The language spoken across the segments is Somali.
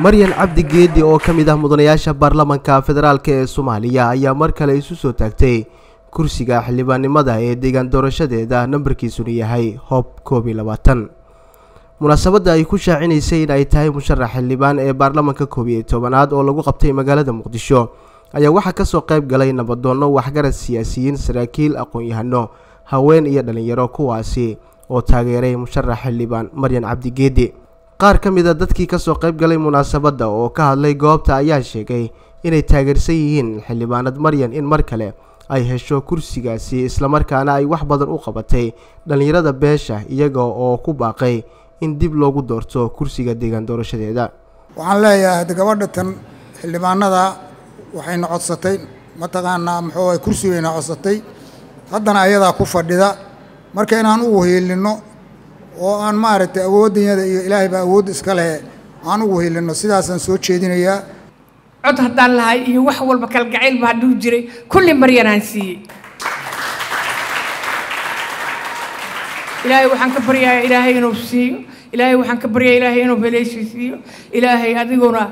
maryan cabdi geedi oo ka mid ah mudanayaasha baarlamanka federaalk ee soomaaliya ayaa mar kale isu soo taagtay kursiga xildhibaannimada ee deegaan doorashadeeda nambarkiisuna yahay hoob koob iyo labaatan. Munaasabadda ay ku shaacinaysay in ay tahay musharax xildhibaan ee baarlamanka koob iyo tobanaad oo lagu qabtay magaalada muqdisho ayaa waxaa ka soo qayb galay nabadoonno waxgarad siyaasiyiin saraakiil aqoon-yahano haween iyo dhallinyaro kuwaasi oo taageeray musharax xildhibaan maryan cabdi geedi qaar ka mid a dadkii ka soo qayb galay munaasabadda oo ka hadlay goobta ayaa sheegay inay taageersan yihiin xildhibaanad maryan in mar kale ay hesho kursigaasi islamarkaana ay wax badan u qabatay dhallinyarada beesha iyaga oo ku baaqay in dib loogu doorto kursiga deegaan doorashadeeda. Waxaan leeyahay hadda gabadha tan xildhibaanada waxayna codsatay mataqaanaa muxuu ay kursigayna codsatay. Haddana ayadaa ku fadhida. Marka inaan ugu hiilinno oo aan maaragtay awooddanyada iyo ilaahay baa awood iska leh aan ugu hiilinno sidaasaan soo jeedinayaa cod haddaan lahay iyo wax walba kalgacaylba hadduu jiray. Kulli maryanaan siiyey. Ilaahay waxaan ka baryayaa ilaahay inuu siiyo. Ilaahay waxaan ka baryayaa ilaahay inuu heleeshii siiyo. Ilaahay adiguna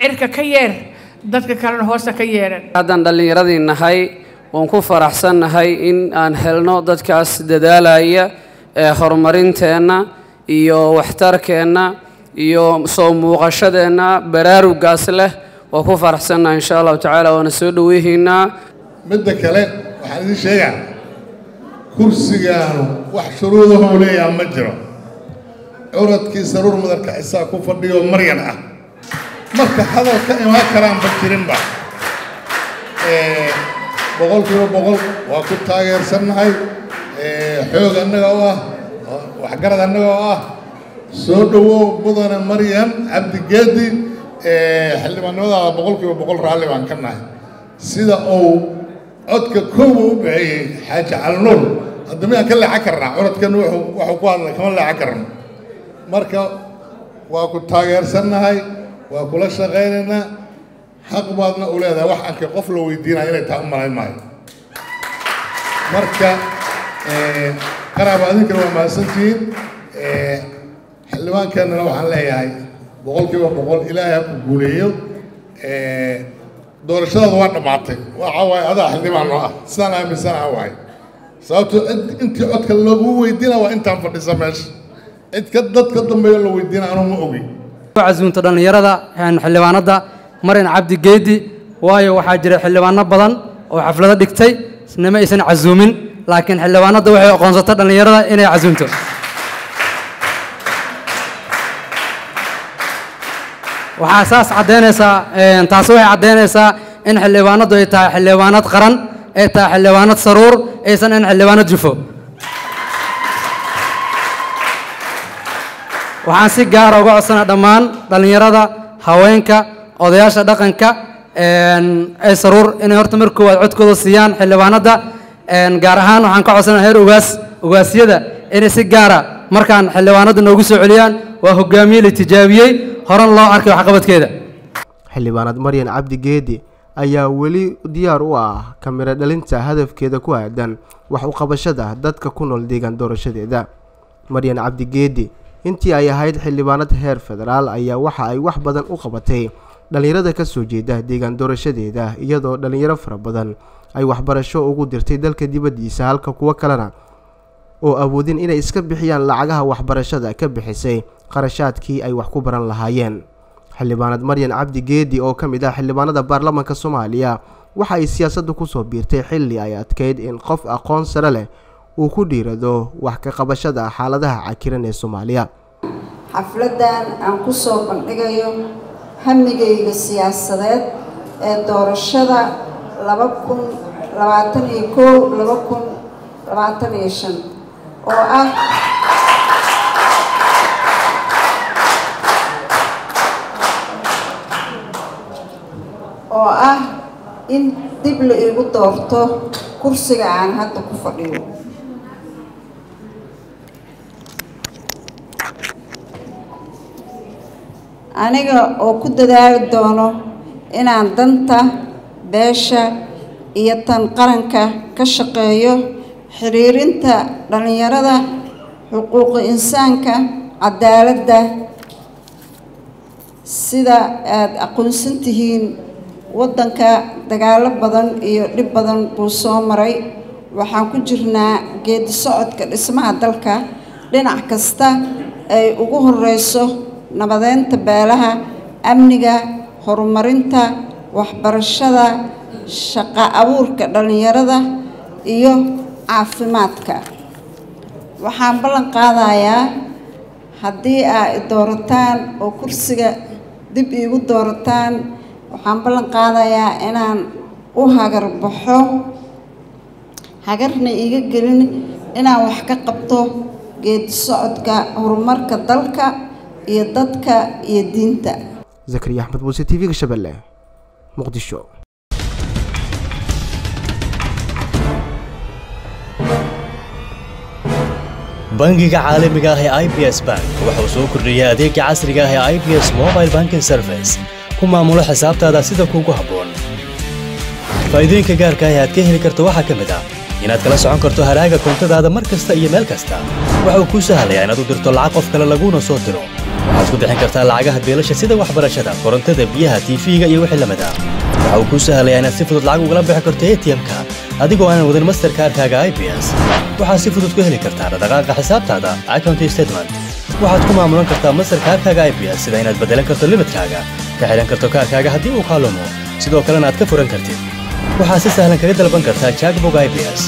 cirka ka yeer dadka kalena hoosta ka yeeran. Haddaan dhallinyaradii nahay waan ku faraxsannahay in aan helno dadkaas dadaalaya ee horumarinteenna iyo waxtarkeenna iyo soo muuqashadeenna baraarugaas leh waa ku faraxsannahay insha allahu tacaala waana soo dhoweyhaynaa midda kale waxaan idiin sheegaa kursigaanu wax shuruudahuu leeyaha ma jiro. Curadkii saruur madarka isaa ku fadhiyo maryan ah. Marka hadal ka imaan karaanba jirinba boqol kiiba boqol waa ku taageersannahay xoog annaga oo ah waxgarad annaga oo ah. Soo dhowow mudane maryan cabdigeedi xildhibaannimadaada boqol kiiba boqol raalli baan ka nahay. Sida uu codka koowa u bixiyey xaaji calinuur hadda miyaan ka leexan karnaa curadkan waxuu ku hadlay kama leexan karno. Marka waa ku taageersannahay waa kula shaqaynaynaa xaq baadna u leedahay wax anka qof la weydiinaya inay taa u malayn maayo. Marka qaraaba adinkana waa mahadsantihiin xildhibaankeenana waxaan leeyahay boqol kiiba boqol ilaahay ha ku guuleeyo doorashadaada waa dhammaatay waxa waaye adaa xildhibaan noo ah. Sidaan aaminsanaha waay sababto intii codka loogu weydiina waa intaan fadhisa meesha. Cid ka dad ka dambeeyo la weydiina anuu ma ogi. Casuunta dhallinyarada xildhibaanadda maryan cabdi geedi waayo waxaa jira xildhibaano badan oo xaflado dhigtay. Isnama aysan casuumin laakiin xildhibaanadda waxay aqoonsatay dhallinyarada inay casuumto waxaa saas caddaynaysaa taasi waxay caddaynaysaa in xildhibaanaddu ay tahay xildhibaanad qaran ay tahay xildhibaanad saruur aysan in xildhibaanad jufo. Waxaan si gaara uga codsanaa dhammaan dhallinyarada haweenka odayaasha dhaqanka ee saruur inay horta mar koowaad codkooda siiyaan xildhibaanadda gaar ahaan waxaan ka codsanaa heer ugaas ugaasyada inay si gaara markaan xildhibaanadda noogu soo celiyaan waa hogaamiye la tijaabiyey horan loo arkay waxqabadkeeda. Xildhibaanad maryan cabdi geedi ayaa weli diyaar u ah kamiro dhalinta hadafkeeda ku aadan wax u qabashada dadka ku nool deegaan doorashadeeda. Maryan cabdi geedi intii ay ahayd xildhibaanad heer federaal ayaa waxa ay wax badan u qabatay dhallinyarada ka soo jeeda deegaan doorashadeeda iyadoo dhallinyaro fara badan ay waxbarasho ugu dirtay dalka dibaddiisa halka kuwo kalena oo awoodin inay iska bixiyaan lacagaha waxbarashada ka bixisay qarashaadkii ay wax ku baran lahaayeen. Xildhibaanad maryan cabdi geedi oo ka mid ah xildhibaanada baarlamanka soomaaliya waxa ay siyaasadda ku soo biirtay xilli ay adkeyd in qof aqoon sare leh uu ku dhiirado wax ka qabashada xaaladaha cakiran ee soomaaliya. Xafladdan aan ku soo bandhigayo hamigayga siyaasadeed ee doorashada laba kun labaatan iyo kow laba kun labaatan iyo shan oo ah oo ah in dib la igu doorto kursiga aan hadda ku fadhiyo. Aniga oo ku dadaali doono inaan danta beesha iyo tan qaranka ka shaqeeyo xiriirinta dhallinyarada xuquuqi insaanka cadaaladda sida aada aqoonsan tihiin waddanka dagaalo badan iyo dhib badan buu soo maray. Waxaan ku jirnaa geedi socodka dhismaha dalka dhinac kasta ay ugu horeyso nabadeynta beelaha amniga horumarinta waxbarashada shaqo abuurka dhallinyarada iyo caafimaadka. Waxaan ballan qaadayaa haddii i doorataan oo kursiga dib iigu doorataan waxaan ballan qaadayaa inaan u hagar baxo hagarna iiga gelin inaan wax ka qabto geedi socodka horumarka dalka iyo dadka iyo diinta. Zakariya axmed muuse t v-ga shabeelle muqdisho bangiga caalamiga ah ee i b s bank wuxuu soo kordhiyey adeega casriga ah ee i b s mobile banking service. Ku maamulo xisaabtaada sida kuugu habboon. Faa'iidooyinka gaarka ah ee aad ka heli karto waxaa ka mid ah inaad kala socon karto haraaga koontadaada mar kasta iyo meel kasta. Waxa uu kuu sahlayaa inaad u dirto lacag qof kale laguuna soo diro. Waxaad ku bixin kartaa lacagaha beelasha sida waxbarashada korontada biyaha tiifiga iyo wixii la mid ah. Waxa uu kuu sahlayaa inaad si fudud lacag ugala bixi karto atm-ka adigoo aanan wadin masterkaarkaaga i b s. Waxaad si fudud ku heli kartaa dhaqdhaqaaqa xisaabtaada account statement. Waxaad ku maamulan kartaa masterkaarkaaga i b s sida inaad beddelan karto limidkaaga ka xidhan karto kaarkaaga haddii uu kaalumo sidoo kalena aad ka furan kartid. Waxaad si sahlan kaga dalban kartaa jackbog i b s